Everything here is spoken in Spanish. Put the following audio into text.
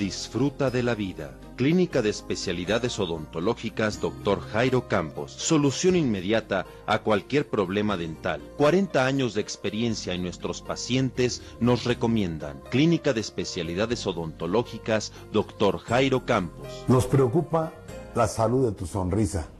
Disfruta de la vida. Clínica de Especialidades Odontológicas Dr. Jairo Campos. Solución inmediata a cualquier problema dental. 40 años de experiencia en nuestros pacientes nos recomiendan. Clínica de Especialidades Odontológicas Dr. Jairo Campos. Nos preocupa la salud de tu sonrisa